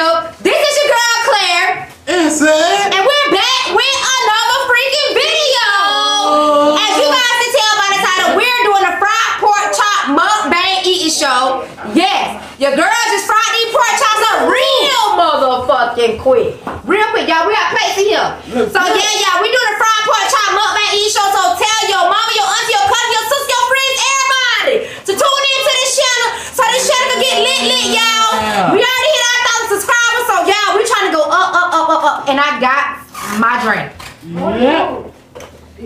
channel. This is your girl Claire. It's it. And we're back with another freaking video. Oh. As you guys can tell by the title, we're doing a fried pork chop mukbang eating show. Yes, your girl just fried these pork chops up real motherfucking quick. Real quick, y'all. We got plates in here. So yeah, y'all, we doing a fried pork chop mukbang eating show. So tell your mama, your auntie, your cousin, your sister, your friends, everybody to tune into this channel so this channel can get lit, lit, y'all. Yeah. We already hit our thousand subscribers, so y'all, we trying to go up, up. And I got my drink. Yep.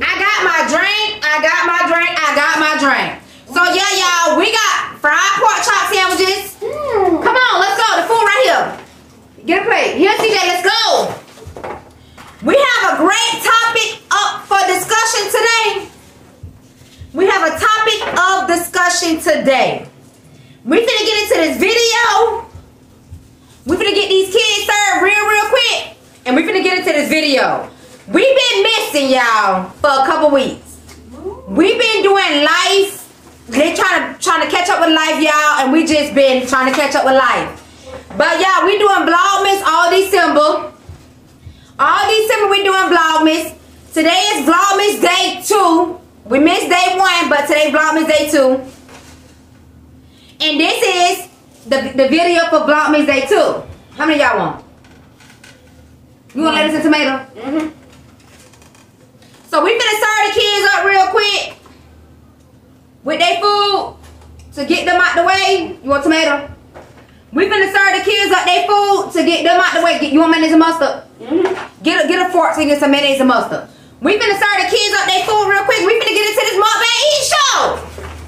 I got my drink. I got my drink. I got my drink. So yeah, y'all, we got fried pork chop sandwiches. Mm. Come on, let's go. The food right here. Get a plate. Here, CJ, let's go. We have a great topic up for discussion today. We have a topic of discussion today. We finna get into this video. We're gonna get these kids served real, real quick. And we're gonna get into this video. We've been missing y'all for a couple weeks. We've been doing life. They trying to trying to catch up with life, y'all, and we just been trying to catch up with life. But y'all, we doing Vlogmas all December. All December we doing Vlogmas. Today is Vlogmas day two. We missed day one, but today Vlogmas day two. And this is the, the video for Vlogmas day two. How many y'all want? You want lettuce and tomato? Mm-hmm. So we finna serve the kids up real quick with their food to get them out the way. You want tomato? We finna serve the kids up their food to get them out the way. Get, you want mayonnaise and mustard? Mhm. Get a get a fork so you get some mayonnaise and mustard. We finna serve the kids up their food real quick. We finna get into this mukbang eat show.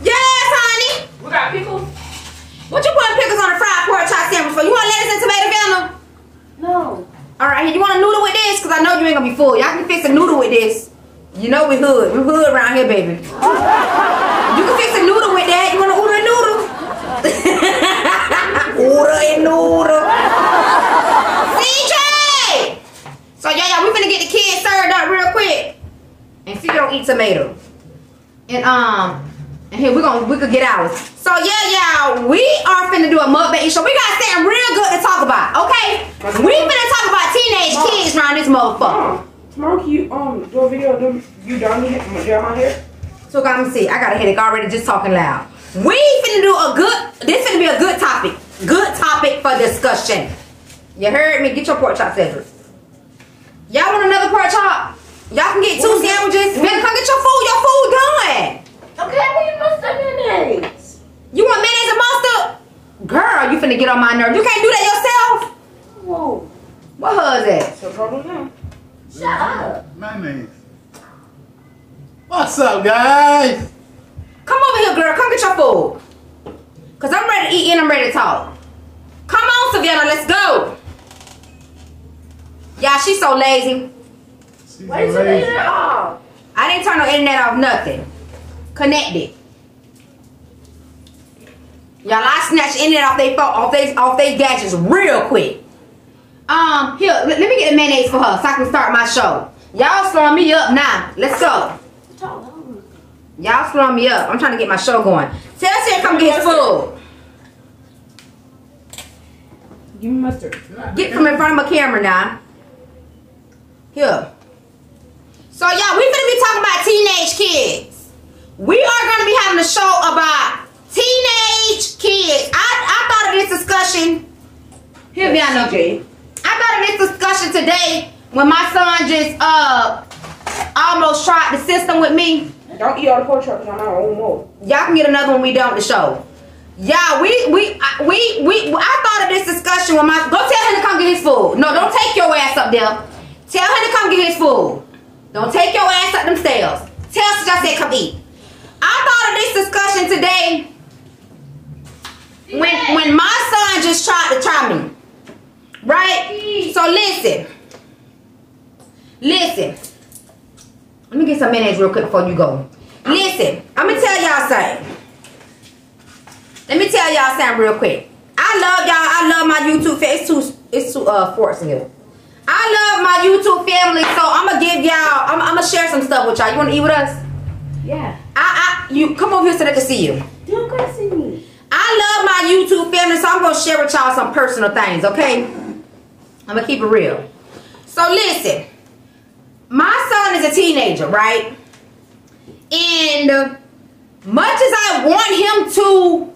Yes, honey. We got pickles? What you putting pickles on a fried pork chop sandwich for? You want lettuce and tomato venom? No. All right, you want a noodle with this? Cause I know you ain't gonna be full. Y'all can fix a noodle with this. You know we hood. We hood around here, baby. You can fix a noodle with that. You wanna order a noodle? order a noodle. CJ! So yeah, yeah, we finna get the kids served up real quick. And see don't eat tomato. And um, and here we gonna we could get ours. So yeah, y'all, we are finna do a mukbang show. We got something real good to talk about, okay? We finna talk about teenage kids around this motherfucker. Mom, tomorrow can you um do a video of them you done me gel my hair? So let me see. I got a headache already just talking loud. We finna do a good. This finna be a good topic. Good topic for discussion. You heard me? Get your pork chop sandwich. Y'all want another pork chop? Y'all can get two sandwiches. Better come get your food. Your food done. Okay, we must have mayonnaise. You want mayonnaise and mustard? Girl, you finna get on my nerves. You can't do that yourself. Whoa. What her is that? What's the problem now? Shut up. Mayonnaise. What's up, guys? Come over here, girl. Come get your food. Cause I'm ready to eat and I'm ready to talk. Come on, Savannah. Let's go. Yeah, she's so lazy. She's Why did you lazy. leave it off? I didn't turn no internet off. Nothing. Connected. Y'all, I snatched internet off they phone, off they off they gadgets real quick. Um, here, let, let me get the mayonnaise for her so I can start my show. Y'all slowing me up now. Let's go. Y'all slowing me up. I'm trying to get my show going. Tell Sarah come get his food. Give me mustard. Get from in front of my camera now. Here. So y'all, we finna be talking about teenage kids. We are gonna be having a show about teenage kids. I, I thought of this discussion. Here me, I know Jay. I thought of this discussion today when my son just uh almost tried the system with me. Don't eat all the pork chop because I'm not own more. Y'all can get another one we done with the show. Yeah, we we I- we we I thought of this discussion when my go tell him to come get his food. No, don't take your ass up there. Tell him to come get his food. Don't take your ass up them stairs. Tell us I said come eat. I thought of this discussion today when when my son just tried to try me. Right? So listen. Listen. Let me get some mayonnaise real quick before you go. Listen, I'm gonna tell y'all something. Let me tell y'all something real quick. I love y'all. I love my YouTube family. It's two, it's two uh forks in. I love my YouTube family, so I'm gonna give y'all. I'm, I'm gonna share some stuff with y'all. You wanna eat with us? Yeah. I, I, you come over here so they can see you. Don't go see me. I love my YouTube family, so I'm gonna share with y'all some personal things, okay? I'm gonna keep it real. So listen, my son is a teenager, right? And much as I want him to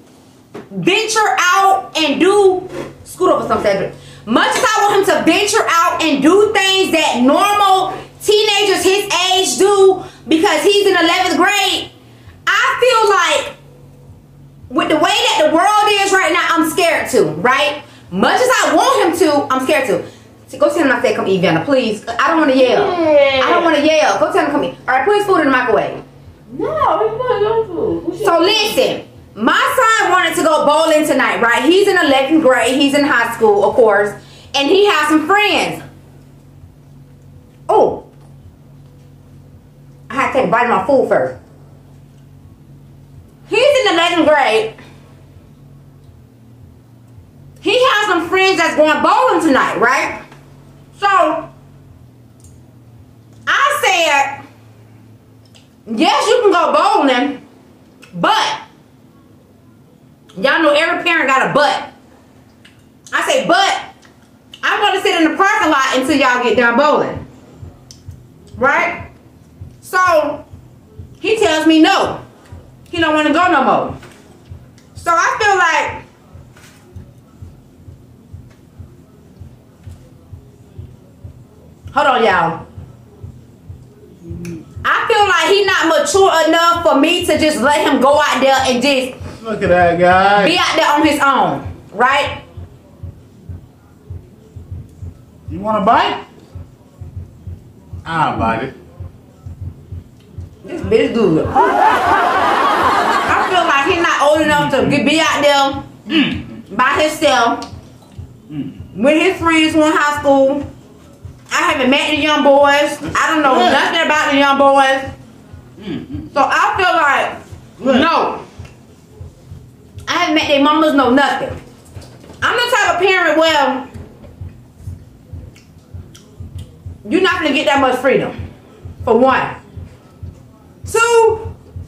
venture out and do scoot over some Cedric. Much as I want him to venture out and do things that normal teenagers his age do because he's in 11th grade, I feel like with the way that the world is right now, I'm scared to, right? Much as I want him to, I'm scared to. Go tell him I said come eat, Vienna, please. I don't want to yell. I don't want to yell. Go tell him come eat. All right, put his food in the microwave. No, we want your food. So listen, my son wanted to go bowling tonight, right? He's in 11th grade. He's in high school, of course, and he has some friends. Oh, had to take a bite of my food first. He's in the 11th grade. He has some friends that's going bowling tonight, right? So I said, yes, you can go bowling, but y'all know every parent got a but. I say, but I'm gonna sit in the parking lot until y'all get done bowling. Right? So he tells me no. He don't want to go no more. So I feel like Hold on, y'all. I feel like he not mature enough for me to just let him go out there and just Look at that guy. be out there on his own, right? You want a bite? I'll bite it. This bitch good. I feel like he's not old enough to get- be out there mm, by himself mm. with his friends from high school. I haven't met the young boys. I don't know Yeah. nothing about the young boys. Mm-hmm. So I feel like Look. no. I haven't met their mamas, no nothing. I'm the type of parent where you're not gonna get that much freedom. For one.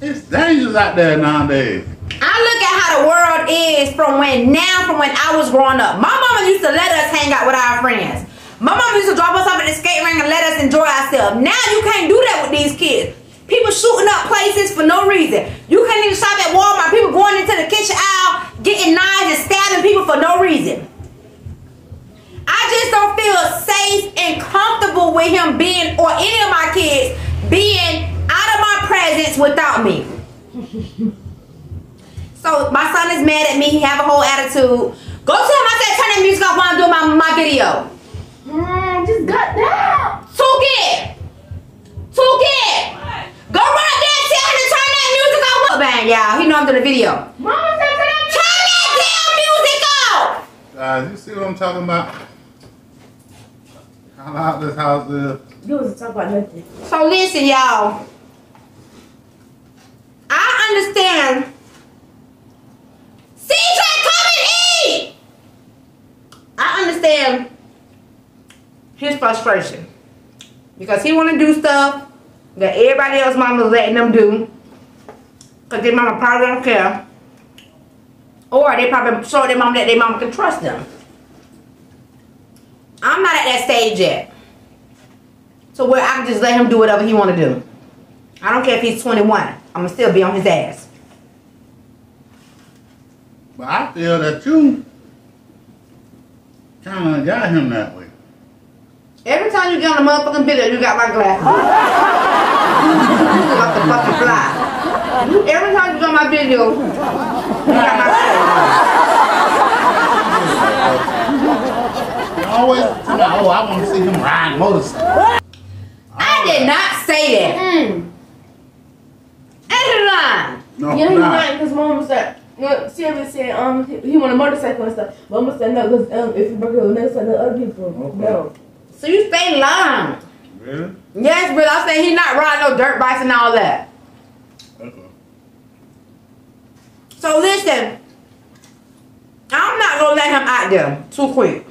It's dangerous out there nowadays. I look at how the world is from when now from when I was growing up. My mama used to let us hang out with our friends. My mama used to drop us off at the skate ring and let us enjoy ourselves. Now you can't do that with these kids. People shooting up places for no reason. You can't even shop at Walmart. People going into the kitchen aisle, getting knives and stabbing people for no reason. I just don't feel safe and comfortable with him being, or any of my kids being out of my presence without me. So my son is mad at me. He have a whole attitude. Go tell him I said turn that music off while I'm doing my, my video. Mm, just got down. Toucan. Toucan. Go run up there and tell him to turn that music off. Oh, bang, y'all. He know I'm doing a video. Mama said to them. Turn that damn music off. Guys, you see what I'm talking about? How loud this house is. You was talking about nothing. So listen, y'all. I understand. CJ, come and eat. I understand his frustration because he want to do stuff that everybody else mama's letting them do because their mama probably don't care, or they probably show their mama that their mama can trust them. I'm not at that stage yet. So where I can just let him do whatever he want to do. I don't care if he's 21. I'm gonna still be on his ass. But I feel that you kind of got him that way. Every time you get on the motherfucking video, you got my glasses. you got the fucking fly. Every time you get on my video, you got my glasses. Always tell me, oh, I want to see him ride motorcycle. I did not say that. Mm. Ain't lying. No, Yeah, he nah. lying because mama said. Well, Sylvia said um he, he want a motorcycle and stuff. Mama said no because um if you break it next to the other people. Okay. No. So you stay lying. Really? Yes, but I say he not riding no dirt bikes and all that. Okay. So listen, I'm not gonna let him out there too quick.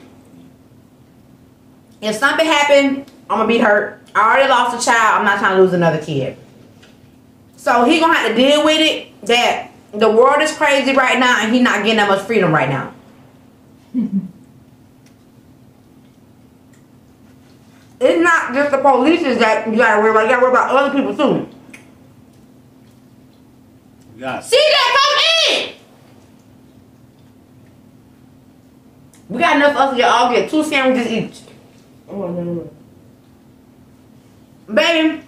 If something happened, I'm gonna be hurt. I already lost a child. I'm not trying to lose another kid. So he gonna have to deal with it. That the world is crazy right now, and he not getting that much freedom right now. it's not just the police that you gotta worry about. You gotta worry about other people too. Yes. See that? Come in. We got enough of us to all get two sandwiches each. Oh, no, no, no. Baby,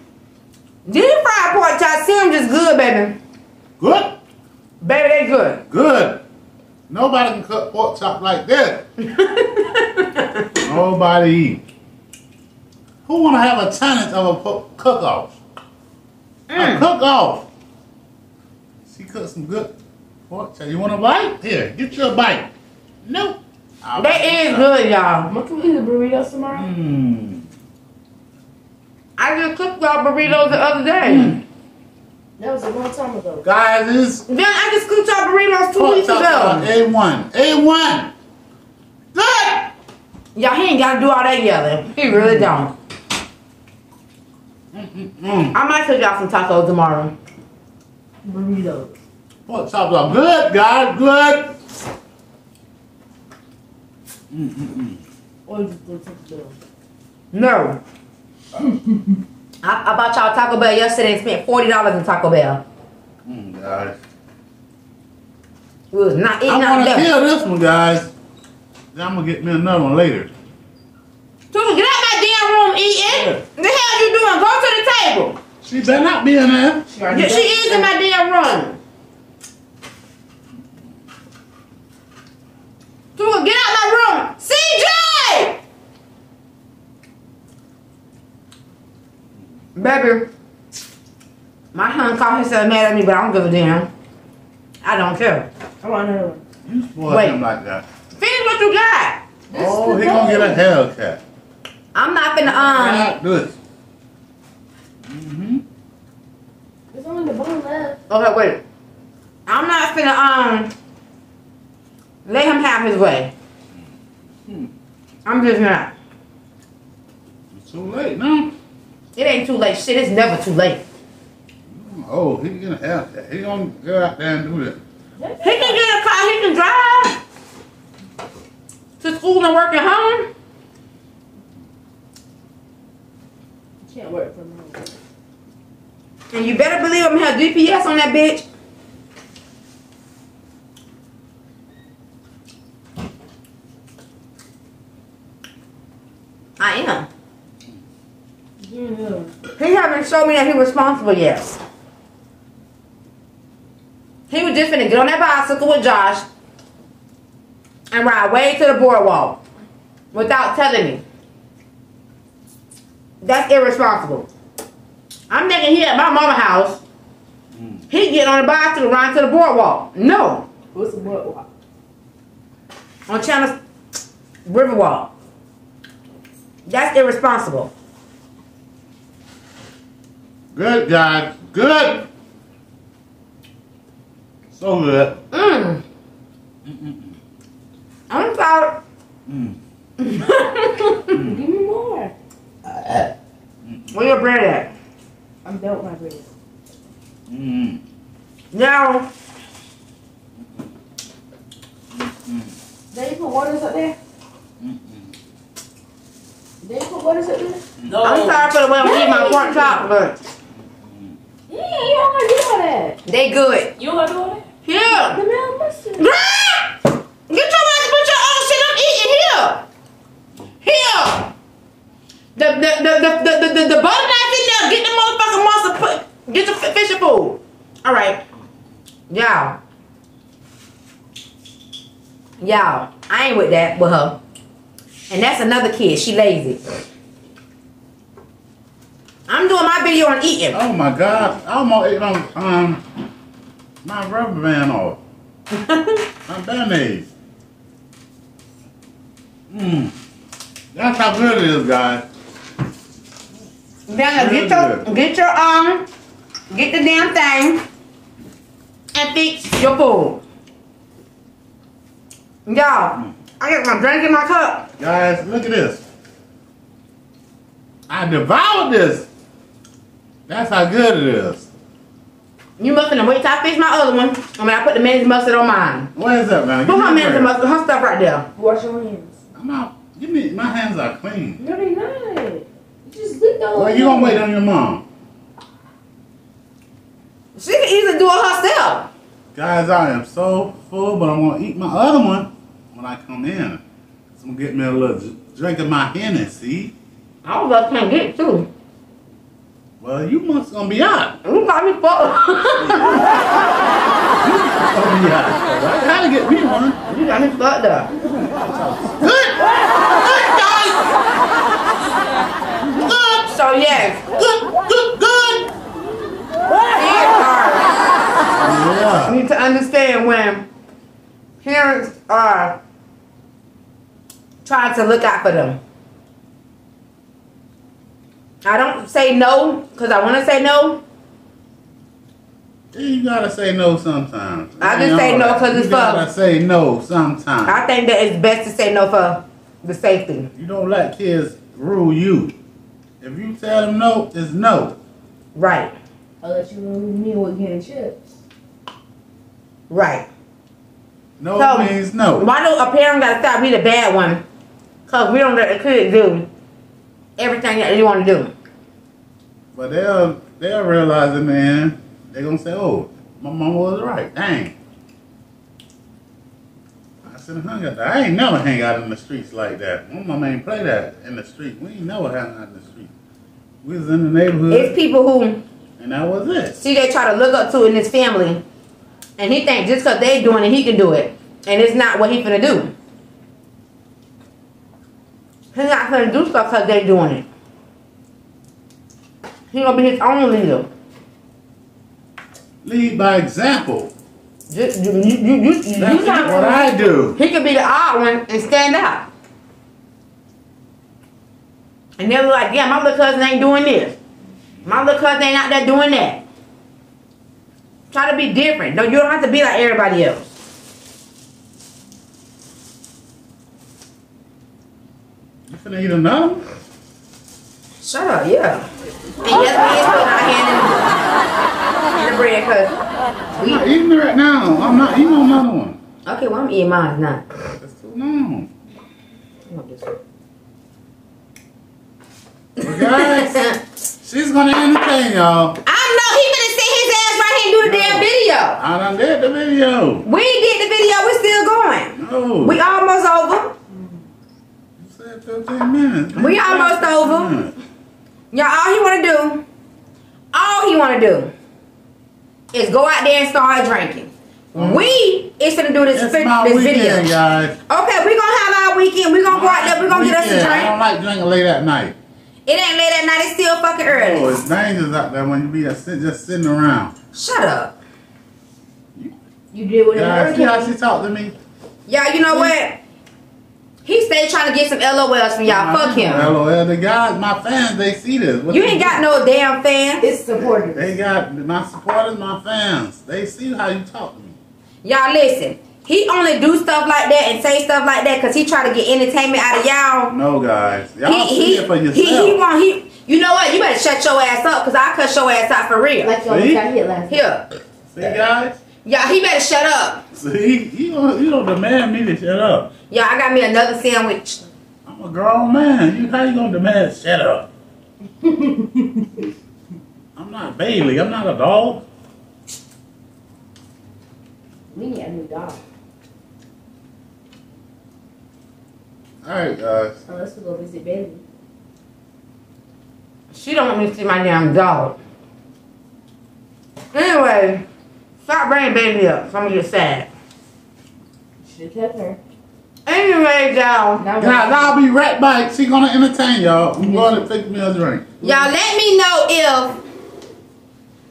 these fried pork chop just good, baby. Good. Baby, they good. Good. Nobody can cook pork chop like that. Nobody. Who want to have a tenant of a cook-off? A Mm. cook-off. She cooked some good pork chop. You want a bite? Here, get you a bite. Nope. I'll They bite is myself. good, y'all. Mom, can we eat the burritos tomorrow? Mmm. I just cooked y'all burritos the other day. Mm. That was a long time ago. Guys, this Then I just cooked y'all burritos two weeks ago. A1. A1. Good. Y'all, he ain't gotta do all that yelling. He really don't. Mm-mm-mm. I might cook y'all some tacos tomorrow. Burritos. Pork chops are good, guys. Good. Mm-mm-mm. Or just go take the No. I, I bought y'all Taco Bell yesterday and spent forty dollars in Taco Bell. Mm, guys. It was not it I not want to kill this one, guys. Then I'm gonna get me another one later. Tuka, get out my damn room eating. The hell you doing? Go to the table. She better not be in there. She Yeah, she is in my damn room. Tuka, get out my room. CJ! Baby, my son called himself mad at me, but I don't give a damn. I don't care. I want another one. You spoil Wait. him like that. Finish what you got. This oh, he gonna get a bone. Hellcat. I'm not finna um. Like this. Mm-hmm. There's only the bone left. Okay, wait. I'm not finna um. Let him have his way. Hmm. I'm just not. It's too late now. It ain't too late. Shit, it's never too late. Oh, he gonna Hellcat. He gonna go out there and do that. He can get a car. He can drive to school and work at home. You can't work from home. And you better believe I'm have GPS on that bitch. I am. Give me another one. He haven't showed me that he responsible yet. He was just finna get on that bicycle with Josh and ride way to the boardwalk without telling me. That's irresponsible. I'm thinking he at my mama house. Mm. He get on the bicycle ride to the boardwalk. No, What's the boardwalk? on Channel Riverwalk. That's irresponsible. Good, guys. Good. So good. Mm. Mm-mm-mm. I'm sorry. Mm. Give me more. Where your bread at? I'm done with my bread. Mm. Now, Did you put waters up there? Mm-mm. Did you put waters up there? No. I'm sorry for the way I'm eating my pork chop, but Yeah, you don't gotta do all that. they good. You don't gotta do all that? Here. The man mustard. Grab! Get your ass put your own shit. I'm eating here. Here. The the the the the the, the, in there. Get the motherfucking monster. Put get your f- fishing food. All right, y'all. Y'all, I ain't with that with her. And that's another kid. She lazy. I'm doing my video on eating. Oh my God! I almost ate on um my rubber band off. My band-aid. Mmm. That's how good it is, guys. Now get your get your um get the damn thing and fix your food. Y'all, I got my drink in my cup. Guys, look at this. I devoured this. That's how good it is. You must have wait till I fix my other one. I mean I put the mayonnaise mustard on mine. What is that, man? Put Give her me a mayonnaise mustard, her stuff right there. Wash your hands. I'm out. Give me. My hands are clean. No, they're not. You just look though. Well, you gonna wait on your mom. She can easily do it herself. Guys, I am so full, but I'm gonna eat my other one when I come in. So I'm gonna get me a little drink of my Hennessy. I was up can't get too. Well, you must gonna be out. You got me fucked. Gonna be out. I gotta get me one. you got me fucked up. Good. Good, guys. Good. So yes, Good. Good. Good. Yeah. You need to understand when parents are trying to look out for them. I don't say no because I want to say no. You gotta say no sometimes. I just say no because it's You gotta say no sometimes. I think that it's best to say no for the safety. You don't let kids rule you. If you tell them no, it's no. Right, I'll let you know me with getting chips. right. No So, means no. Why do a parent gotta stop be the bad one? Cause we don't let the kid do everything that they want to do. But they'll they'll realize the end, they're gonna say, Oh, my mama was right. Dang. I said, hung out there. I ain't never hang out in the streets like that. My mama ain't play that in the street. We ain't never hang out in the street. We was in the neighborhood It's people who and that was it. see they try to look up to in his family, and he think just cause they doing it, he can do it, and it's not what he finna do. He not gonna do stuff cause they're doing it. He gonna be his own leader. Lead by example. You, you, you, you, you That's not what I do. He could be the odd one and stand out. And they'll be like, yeah, my little cousin ain't doing this. My little cousin ain't out there doing that. Try to be different. No, you don't have to be like everybody else. Finna eat another one? Shut up, yeah. And yes, we is putting our hand in, in the bread because I'm not eating it right now. I'm not eating another one. okay, well I'm eating mine now. That's too long. I want this one. Well, guys, she's gonna entertain y'all. I know he finna sit his ass right here and do the damn video. I done did the video. We did the video, we're still going. No. We almost over. You said 15 minutes. We almost over. Y'all, all he wanna do, all he wanna do is go out there and start drinking. We is gonna do this, It's fi- my this weekend, video. guys. Okay, we gonna have our weekend. We gonna go out there. We gonna get us a Weekend. I don't like drinking late at night. It ain't late at night. It's still fucking early. Oh, it's dangerous out there when you be just, sit- just sitting around. Shut up. You did with a Guys, see how she talked to me? Y'all, you know what? He stay trying to get some LOLs from y'all. Fuck him. LOL. The guys, my fans, they see this. What You they ain't do? got no damn fans. It's supportive. They got my supporters, my fans. They see how you talk to me. Y'all listen. He only do stuff like that and say stuff like that because he try to get entertainment out of y'all. No, guys. Y'all he, see he, it for yourself. he, he want he. You know what? You better shut your ass up because I cut your ass out for real. Like you almost See? got hit last night. Here, see, guys? Y'all. He better shut up. See, you don't, you don't demand me to shut up. Y'all, I got me another sandwich. I'm a grown man. You how you gonna demand shut up? I'm not Bailey. I'm not a dog. We need a new dog. All right, guys. Oh, Unless we go visit Bailey. She don't want me to see my damn dog. Anyway, stop bringing baby up. So I'm gonna get sad. Should have kept her. Anyway, y'all. Now Guys, I'll be right back. She gonna entertain y'all. I'm going to fix me a drink. Y'all let me know if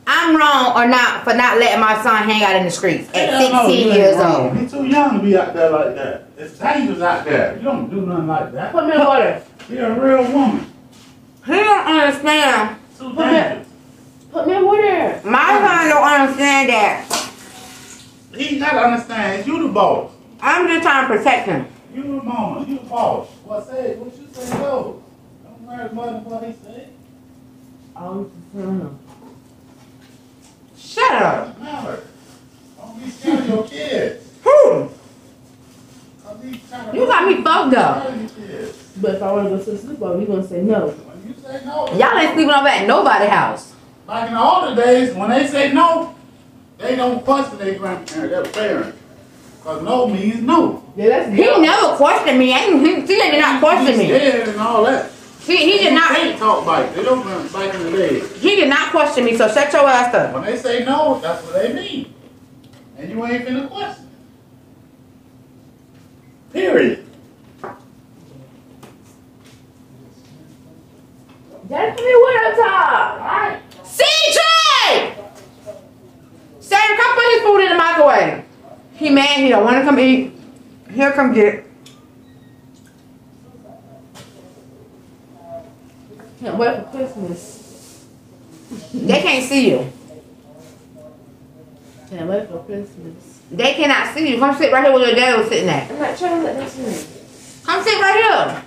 I'm wrong or not for not letting my son hang out in the streets at Hell no, 16 you years wrong. old. He's too young to be out there like that. It's dangerous out there. You don't do nothing like that. Put me in water. You're a real woman. He don't understand. Too dangerous. Put me in water. My son don't understand that. He gotta understand. You the boss. I'm just trying to protect him. You the mama. You the boss. What say? What you say goes. Don't worry about what he say. Oh, mm. Shut up. Doesn't matter. Don't be scared of your kids. Whew. Don't be trying to- You got me fucked up. Scared of your kids. But if I want to go to the sleepover, you going to say no. You Say no. Y'all ain't sleeping over at nobody's house. Like in the older days, when they say no, they don't question their grandparents, their parents. Because no means no. Yeah, that's He never questioned me. I ain't, he, he did not question me. dead and all that. He, he did not. can't talk bite. They don't run back in the days. He did not question me. So shut your ass up. When they say no, that's what they mean. And you ain't finna question. Period. That's me what I'm talking. Alright. CJ! Sam, come put his food in the microwave. He mad. He don't want to come eat. He'll come get it. Can't wait for Christmas. They can't see you. Can't wait for Christmas. They cannot see you. Come sit right here where your dad was sitting at. I'm not trying to let them see me. Come sit right here.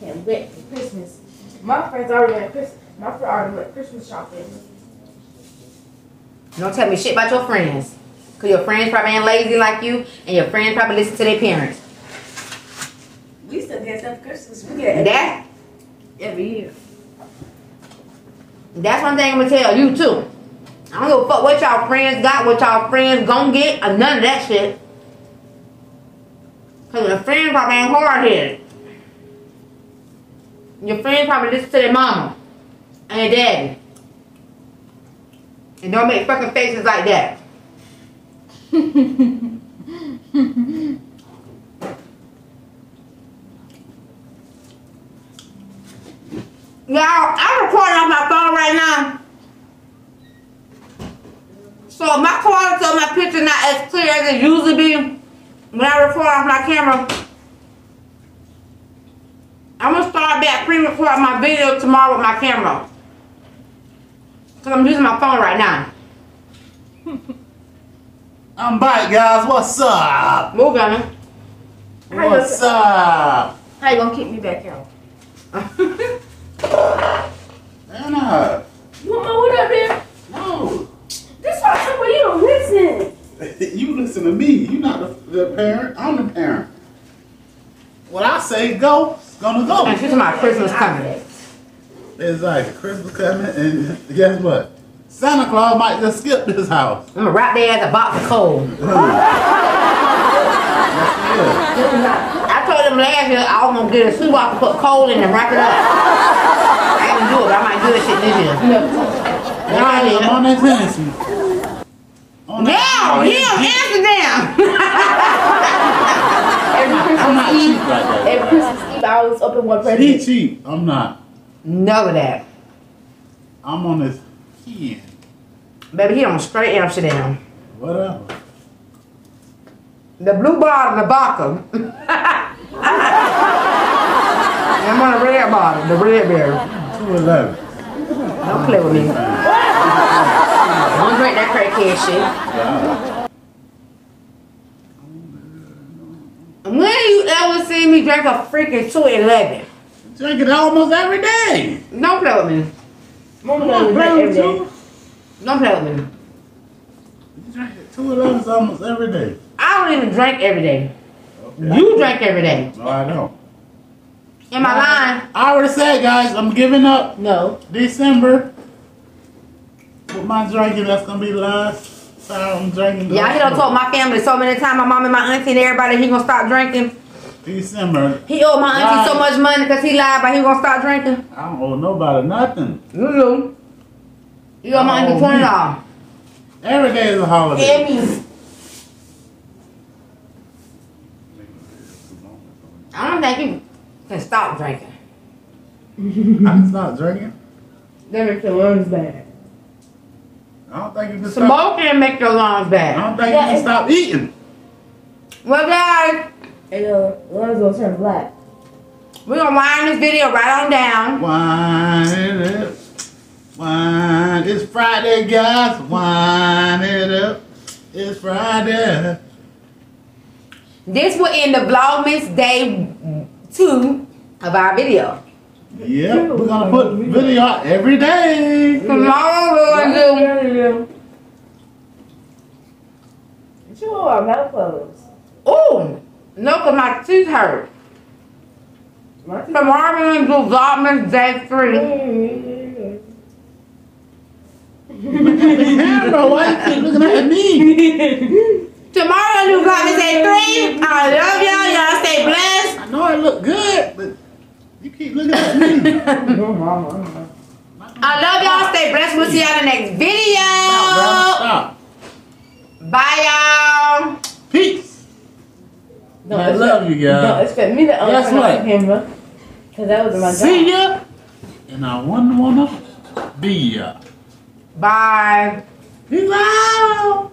Can't wait for Christmas. My friends already went Christmas. My friend already went Christmas shopping. Don't tell me shit about your friends. Cause your friends probably ain't lazy like you, and your friends probably listen to their parents. We still get stuff for Christmas. We get That every year. that's one thing I'm gonna tell you too. I don't give a fuck what y'all friends got, what y'all friends gonna get, or none of that shit. Cause your friends probably ain't hard headed. Your friends probably listen to their mama and daddy. And don't make fucking faces like that. Y'all, I'm recording off my phone right now. So my quality of my picture not as clear as it usually be when I record off my camera. I'm gonna start back pre-recording my video tomorrow with my camera. Cause I'm using my phone right now. I'm back, guys. What's up? Move on. What's up? How you gonna keep me back out? Anna. You want my wood up there? No. This why I said, you don't listen. you listen to me. You're not the, the parent. I'm the parent. What I say go, it's gonna And go. she's my Christmas coming. Exactly. Christmas coming, and guess what? Santa Claus might just skip this house. I'm gonna wrap their ass a box of coal. Yes, No, not. I told them last year I was gonna get a shoebox, put coal in and wrap it up. I ain't gonna do it, but I might do that shit this year. No. No, I I'm on that Tennessee. Now, that- he don't answer them. Every Christmas Eve, every Christmas Eve, I always open one He present. cheap. I'm not. know that. I'm on this kid. Baby, he on straight Amsterdam. Whatever. The blue bottle, the bottom. I'm on the red bottle, the red berry. 211. Don't play with me. Don't drink that crackhead shit. Wow. When you ever see me drink a freaking 211? Drink it almost every day. Don't play with me. Don't that with day. you. Don't play with me. You drink it 211s almost every day. I don't even drink every day. Okay. You drink every day. No, I don't. Am I lying? I already said, guys, I'm giving up No. December with my drinking. That's gonna be the last time I'm drinking. Yeah, he done told my family so many times, my mom and my auntie and everybody, he gonna stop drinking. December. He owed my auntie so much money because he lied, but he gonna stop drinking. I don't owe nobody nothing. You do. You owe my auntie twenty me. dollars. Every day is a holiday. And. I don't think you can stop drinking. I can stop drinking. That makes your lungs bad. I don't think you can stop. Smoking make your lungs bad. I don't think you can stop eating. Well, guys, And your lungs gonna turn black. we're gonna wind this video right on down. Wine it up. Wine. It's Friday, guys. Wine it up. It's Friday. This will end the Vlogmas day two of our video. Yep, we're gonna put video out every day. Tomorrow we're gonna do. But you our mouth closed. Oh, no, cause my teeth hurt. My sister- Tomorrow we're gonna do Vlogmas Day 3. Camera, why you keep looking at me? Tomorrow we're gonna do Vlogmas Day 3. I love y'all. Y'all stay blessed. I know it look good, but you keep looking at me. No, mama. I love y'all. Stay blessed. We'll see y'all in the next video. Stop. Stop. Bye, y'all. Peace. Don't I love you, Don't guys. expect me to um, Guess turn what? on camera. Cause that was my job. See ya. And I wouldn't wanna be ya. Bye. Peace out.